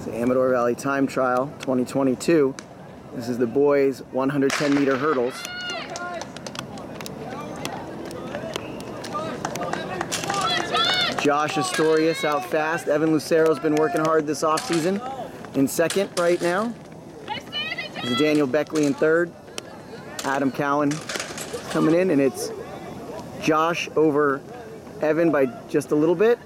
It's the Amador Valley Time Trial 2022. This is the boys 110 meter hurdles. Josh Astorius out fast. Evan Lucero's been working hard this offseason. In second right now. This is Daniel Beckley in third. Adam Cowan coming in, and it's Josh over Evan by just a little bit.